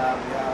Um, yeah.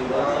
Obrigado.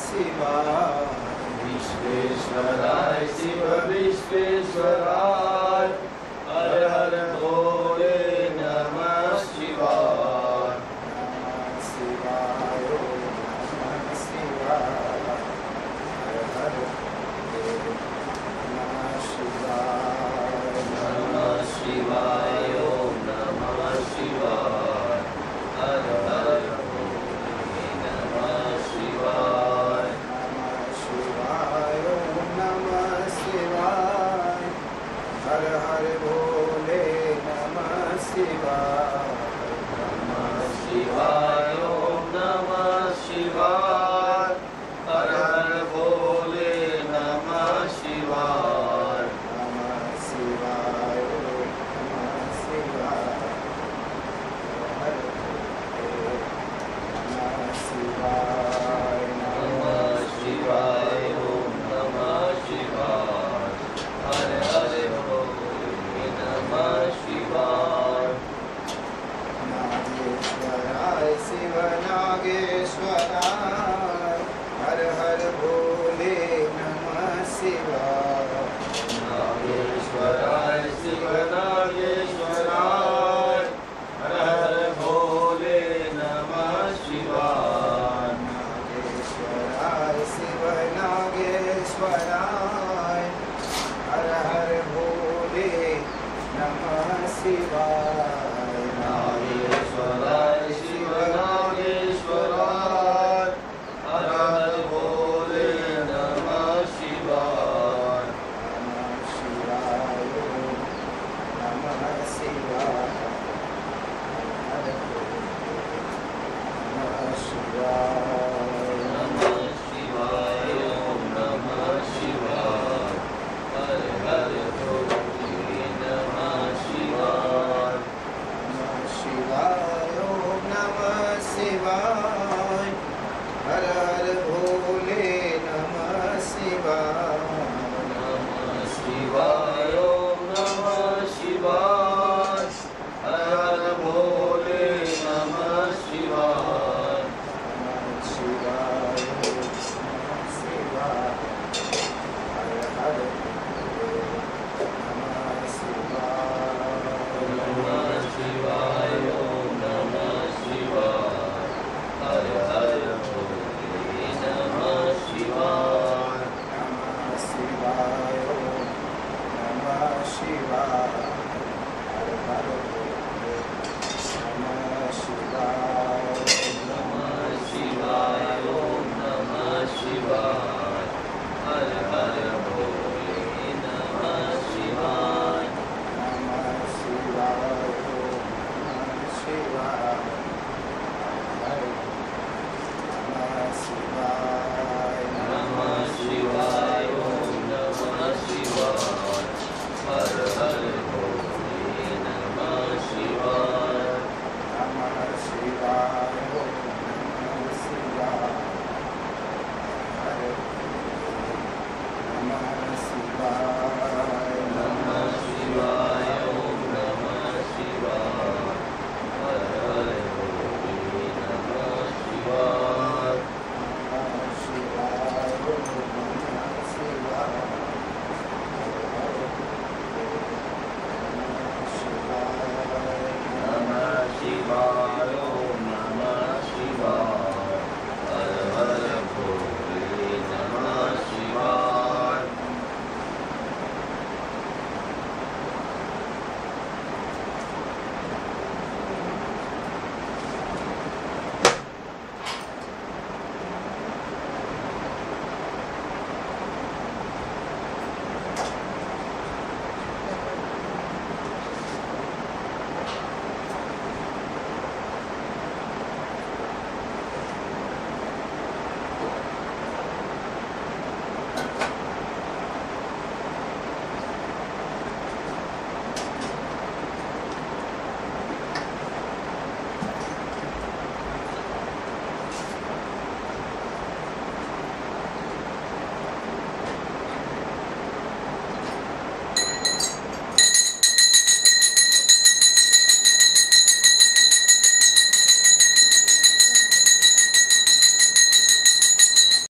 Shiva Vishveshwaraya Shiva Vishveshwaraya Shiva. سواي. هلا هلا